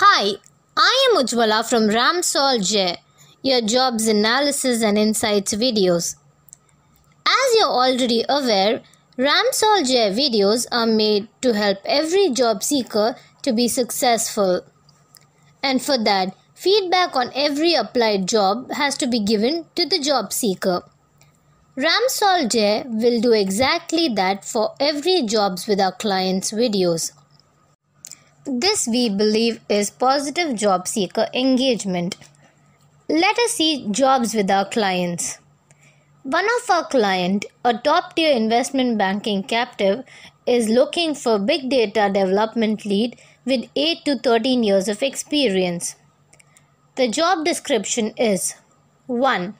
Hi, I am Ujwala from Ramsol JAI, your jobs analysis and insights videos. As you're already aware, Ramsol JAI videos are made to help every job seeker to be successful. And for that, feedback on every applied job has to be given to the job seeker. Ramsol JAI will do exactly that for every jobs with our clients videos. This we believe is positive job seeker engagement. Let us see jobs with our clients. One of our client, a top tier investment banking captive, is looking for big data development lead with 8 to 13 years of experience. The job description is 1.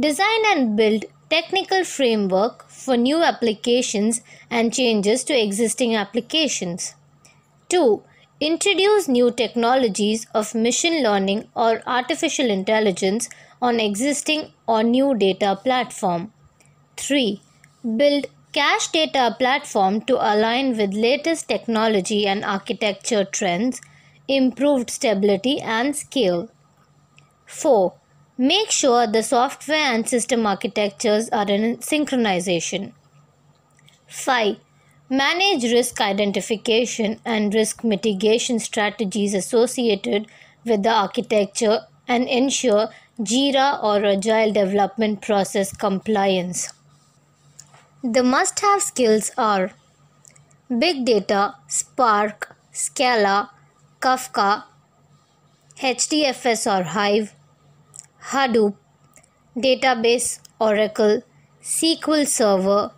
Design and build technical framework for new applications and changes to existing applications. 2. Introduce new technologies of machine learning or artificial intelligence on existing or new data platform. 3. Build cache data platform to align with latest technology and architecture trends, improved stability and scale. 4. Make sure the software and system architectures are in synchronization. 5. Manage risk identification and risk mitigation strategies associated with the architecture and ensure JIRA or Agile development process compliance. The must have skills are Big Data, Spark, Scala, Kafka, HDFS or Hive, Hadoop, Database, Oracle, SQL Server,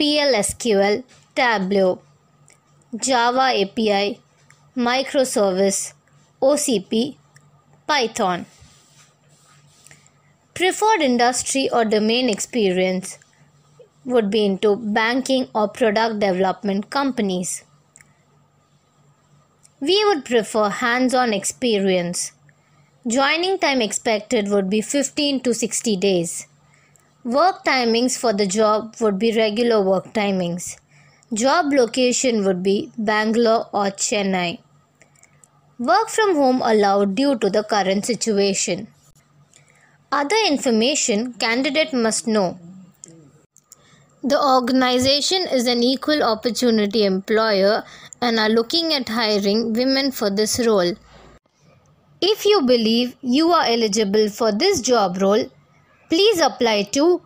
PLSQL, Tableau, Java API, Microservice, OCP, Python. Preferred industry or domain experience would be into banking or product development companies. We would prefer hands on experience. Joining time expected would be 15 to 60 days. Work timings for the job would be regular work timings. Job location would be Bangalore or Chennai. Work from home allowed due to the current situation. Other information candidate must know. The organization is an equal opportunity employer and are looking at hiring women for this role. If you believe you are eligible for this job role, please apply to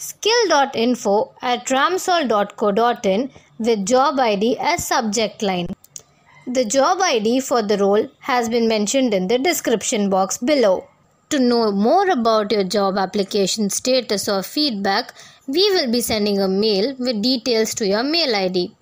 skill.info at ramsol.co.in with job ID as subject line. The job ID for the role has been mentioned in the description box below. To know more about your job application status or feedback, we will be sending a mail with details to your mail ID.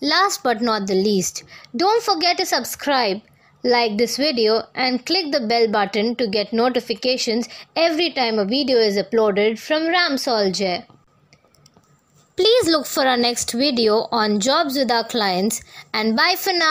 Last but not the least, don't forget to subscribe like this video and click the bell button to get notifications every time a video is uploaded from Ramsol JAI. Please look for our next video on jobs with our clients and bye for now.